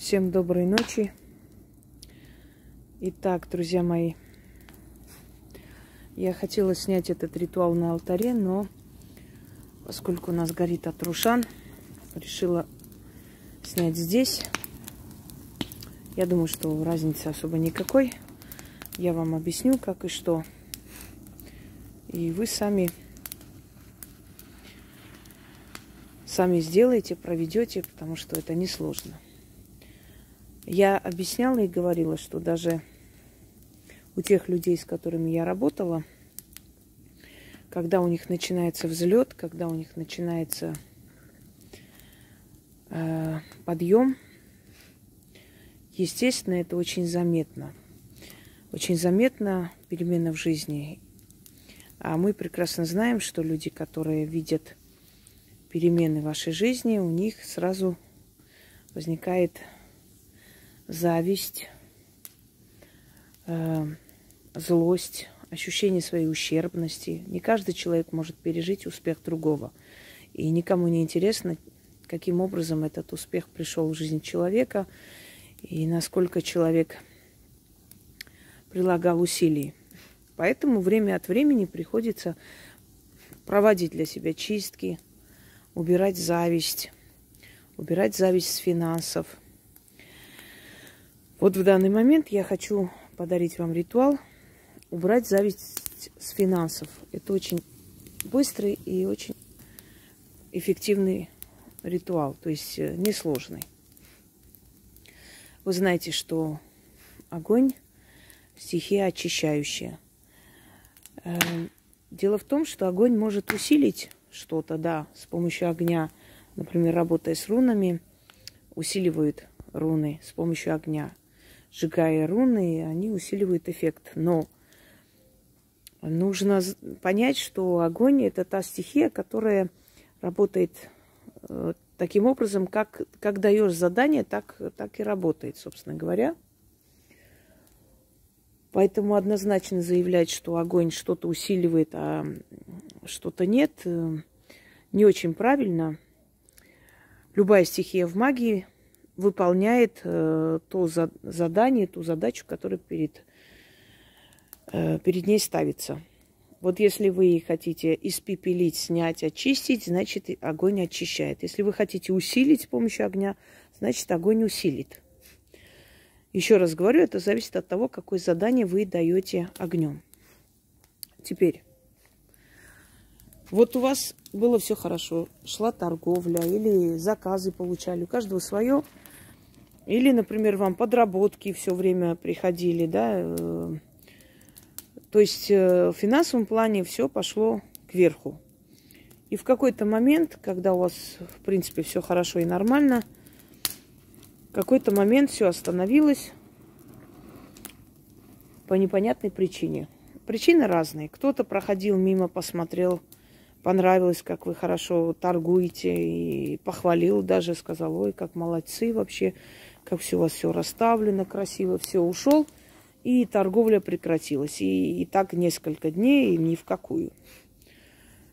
Всем доброй ночи. Итак, друзья мои, я хотела снять этот ритуал на алтаре, но поскольку у нас горит от рушан, решила снять здесь. Я думаю, что разницы особо никакой. Я вам объясню, как и что. И вы сами сами сделаете, проведете, потому что это несложно. Я объясняла и говорила, что даже у тех людей, с которыми я работала, когда у них начинается взлет, когда у них начинается э, подъем, естественно, это очень заметно. Очень заметно перемена в жизни. А мы прекрасно знаем, что люди, которые видят перемены в вашей жизни, у них сразу возникает зависть, э, злость, ощущение своей ущербности. Не каждый человек может пережить успех другого. И никому не интересно, каким образом этот успех пришел в жизнь человека и насколько человек прилагал усилий. Поэтому время от времени приходится проводить для себя чистки, убирать зависть, убирать зависть с финансов. Вот в данный момент я хочу подарить вам ритуал убрать зависть с финансов. Это очень быстрый и очень эффективный ритуал, то есть э, несложный. Вы знаете, что огонь – стихия очищающая. Эм, дело в том, что огонь может усилить что-то, да, с помощью огня, например, работая с рунами, усиливают руны с помощью огня. Сжигая руны, они усиливают эффект. Но нужно понять, что огонь – это та стихия, которая работает э, таким образом, как, как даешь задание, так, так и работает, собственно говоря. Поэтому однозначно заявлять, что огонь что-то усиливает, а что-то нет, э, не очень правильно. Любая стихия в магии выполняет э, то за, задание, ту задачу, которая перед, э, перед ней ставится. Вот если вы хотите испепелить, снять, очистить, значит огонь очищает. Если вы хотите усилить с помощью огня, значит огонь усилит. Еще раз говорю, это зависит от того, какое задание вы даете огнем. Теперь, вот у вас было все хорошо, шла торговля или заказы получали, у каждого свое. Или, например, вам подработки все время приходили, да. Э, то есть э, в финансовом плане все пошло кверху. И в какой-то момент, когда у вас, в принципе, все хорошо и нормально, в какой-то момент все остановилось по непонятной причине. Причины разные. Кто-то проходил мимо, посмотрел, понравилось, как вы хорошо торгуете, и похвалил даже, сказал, ой, как молодцы вообще, как все у вас все расставлено красиво, все ушел, и торговля прекратилась. И, и так несколько дней, и ни в какую.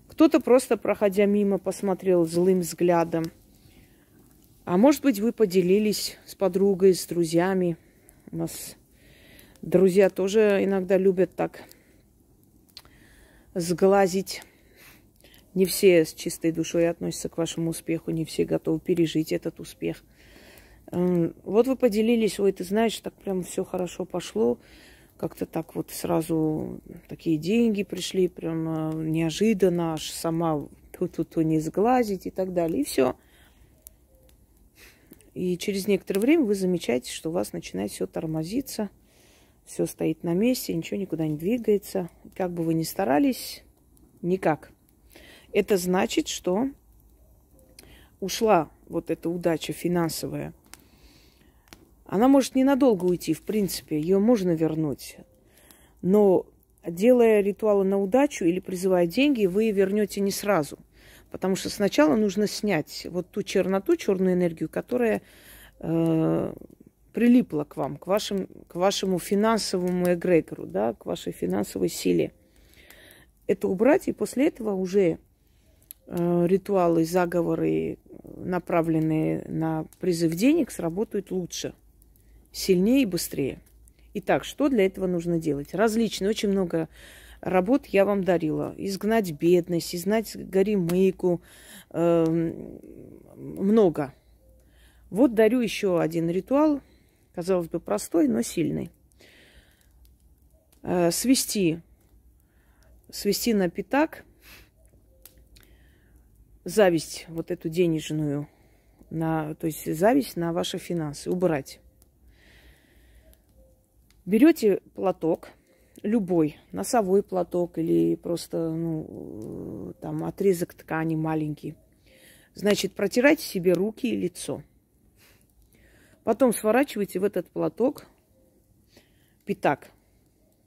Кто-то просто, проходя мимо, посмотрел злым взглядом – а может быть, вы поделились с подругой, с друзьями. У нас друзья тоже иногда любят так сглазить. Не все с чистой душой относятся к вашему успеху, не все готовы пережить этот успех. Эм, вот вы поделились, ой, ты знаешь, так прям все хорошо пошло, как-то так вот сразу такие деньги пришли, прям э, неожиданно, аж сама тут-тут не сглазить и так далее. И все. И через некоторое время вы замечаете, что у вас начинает все тормозиться, все стоит на месте, ничего никуда не двигается. Как бы вы ни старались, никак. Это значит, что ушла вот эта удача финансовая. Она может ненадолго уйти, в принципе, ее можно вернуть. Но делая ритуалы на удачу или призывая деньги, вы вернете не сразу. Потому что сначала нужно снять вот ту черноту, черную энергию, которая э, прилипла к вам, к, вашим, к вашему финансовому эгрегору, да, к вашей финансовой силе. Это убрать, и после этого уже э, ритуалы, заговоры, направленные на призыв денег, сработают лучше, сильнее и быстрее. Итак, что для этого нужно делать? Различные, очень много работ я вам дарила. Изгнать бедность, изгнать горемыку, э, много. Вот дарю еще один ритуал, казалось бы, простой, но сильный. Э, свести, свести на пятак зависть, вот эту денежную, на, то есть зависть на ваши финансы, убрать. Берете платок, любой, носовой платок или просто ну, там отрезок ткани маленький. Значит, протирайте себе руки и лицо. Потом сворачивайте в этот платок пятак,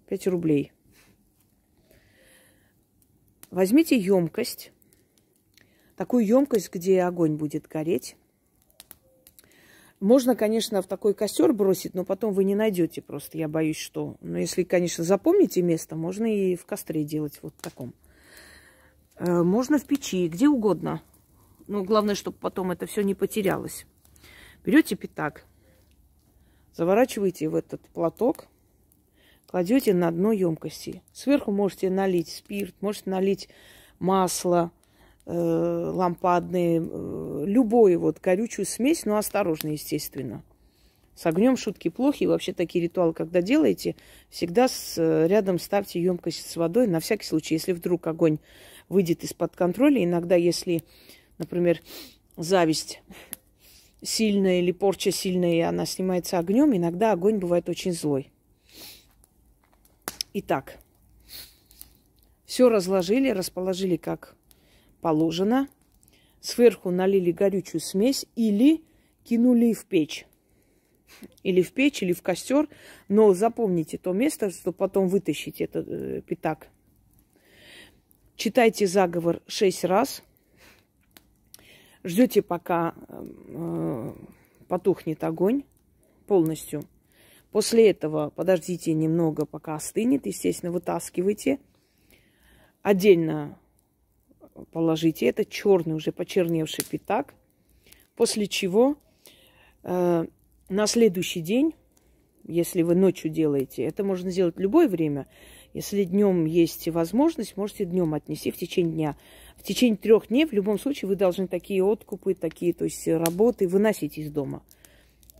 5 рублей. Возьмите емкость, такую емкость, где огонь будет гореть. Можно, конечно, в такой костер бросить, но потом вы не найдете просто, я боюсь, что. Но если, конечно, запомните место, можно и в костре делать вот таком. Э, можно в печи, где угодно. Но главное, чтобы потом это все не потерялось. Берете пятак, заворачиваете в этот платок, кладете на дно емкости. Сверху можете налить спирт, можете налить масло, лампадные, э, любую вот горючую смесь, но осторожно, естественно. С огнем шутки плохи. И вообще такие ритуалы, когда делаете, всегда с, э, рядом ставьте емкость с водой на всякий случай. Если вдруг огонь выйдет из-под контроля, иногда, если, например, зависть сильная или порча сильная, и она снимается огнем, иногда огонь бывает очень злой. Итак, все разложили, расположили как положено. Сверху налили горючую смесь или кинули в печь. Или в печь, или в костер. Но запомните то место, что потом вытащите этот э, пятак. Читайте заговор шесть раз. Ждете, пока э, потухнет огонь полностью. После этого подождите немного, пока остынет. Естественно, вытаскивайте. Отдельно положите. Это черный уже почерневший пятак. После чего э, на следующий день, если вы ночью делаете, это можно сделать в любое время. Если днем есть возможность, можете днем отнести в течение дня. В течение трех дней в любом случае вы должны такие откупы, такие, то есть работы выносить из дома.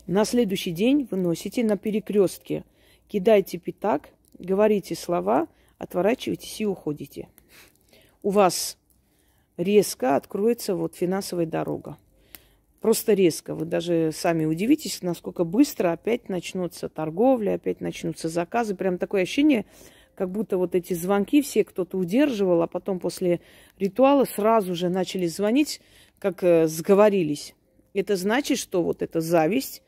На следующий день выносите на перекрестке, кидайте пятак, говорите слова, отворачиваетесь и уходите. У вас резко откроется вот финансовая дорога. Просто резко. Вы даже сами удивитесь, насколько быстро опять начнутся торговля, опять начнутся заказы. Прям такое ощущение, как будто вот эти звонки все кто-то удерживал, а потом после ритуала сразу же начали звонить, как э, сговорились. Это значит, что вот эта зависть,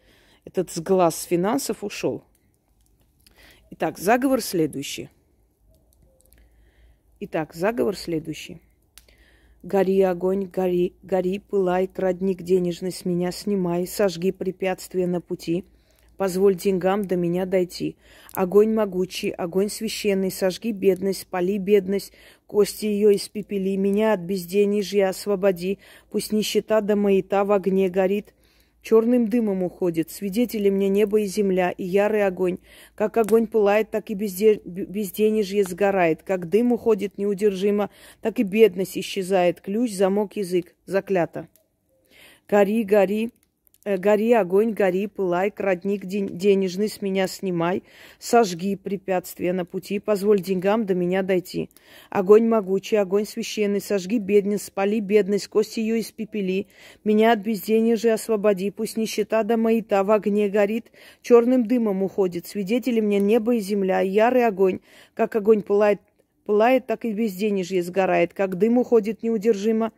этот сглаз финансов ушел. Итак, заговор следующий. Итак, заговор следующий. Гори, огонь, гори, гори, пылай, крадник денежный с меня снимай, сожги препятствия на пути, позволь деньгам до меня дойти. Огонь могучий, огонь священный, сожги бедность, спали бедность, кости ее испепели, меня от безденежья освободи, пусть нищета до маята в огне горит, черным дымом уходит. Свидетели мне небо и земля, и ярый огонь. Как огонь пылает, так и безде... безденежье сгорает. Как дым уходит неудержимо, так и бедность исчезает. Ключ, замок, язык. Заклято. Гори, гори, гори, огонь, гори, пылай, крадник денежный с меня снимай, сожги препятствия на пути, позволь деньгам до меня дойти. Огонь могучий, огонь священный, сожги бедность, спали бедность, кости ее испепели, меня от безденежья освободи, пусть нищета до маята в огне горит, черным дымом уходит, свидетели мне небо и земля, ярый огонь, как огонь пылает, пылает, так и безденежье сгорает, как дым уходит неудержимо,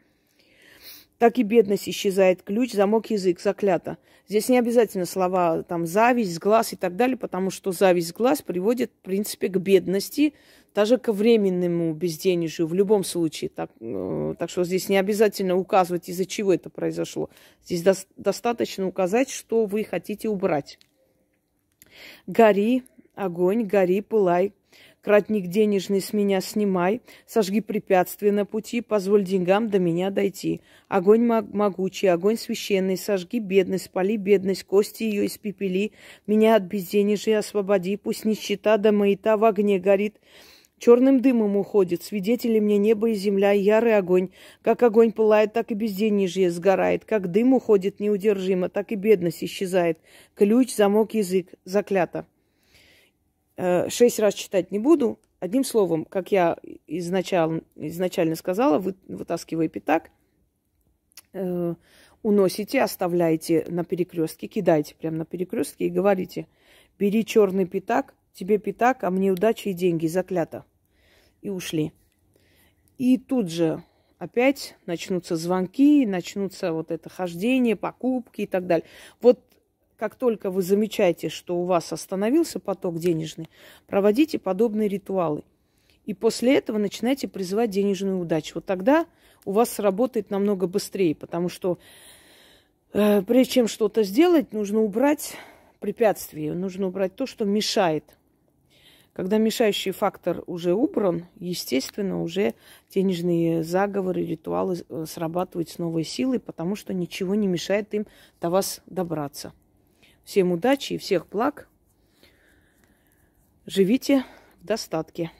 так и бедность исчезает. Ключ, замок, язык, заклято. Здесь не обязательно слова там зависть, глаз и так далее, потому что зависть, глаз приводит, в принципе, к бедности, даже к временному безденежью в любом случае. Так, э, так что здесь не обязательно указывать, из-за чего это произошло. Здесь до, достаточно указать, что вы хотите убрать. Гори, огонь, гори, пылай, Кратник денежный с меня снимай, сожги препятствия на пути, позволь деньгам до меня дойти. Огонь могучий, огонь священный, сожги бедность, спали бедность, кости ее испепели, меня от безденежья освободи, пусть нищета до маята в огне горит. Черным дымом уходит, свидетели мне небо и земля, и ярый огонь. Как огонь пылает, так и безденежье сгорает. Как дым уходит неудержимо, так и бедность исчезает. Ключ, замок, язык, заклято. Э, шесть раз читать не буду. Одним словом, как я изначально, изначально сказала, вы, вытаскивая пятак, э, уносите, оставляете на перекрестке, кидайте прямо на перекрестке и говорите, бери черный пятак, тебе пятак, а мне удачи и деньги, заклято. И ушли. И тут же опять начнутся звонки, начнутся вот это хождение, покупки и так далее. Вот как только вы замечаете, что у вас остановился поток денежный, проводите подобные ритуалы. И после этого начинайте призывать денежную удачу. Вот тогда у вас сработает намного быстрее, потому что э, прежде чем что-то сделать, нужно убрать препятствие, нужно убрать то, что мешает. Когда мешающий фактор уже убран, естественно, уже денежные заговоры, ритуалы э, срабатывают с новой силой, потому что ничего не мешает им до вас добраться. Всем удачи и всех благ. Живите в достатке.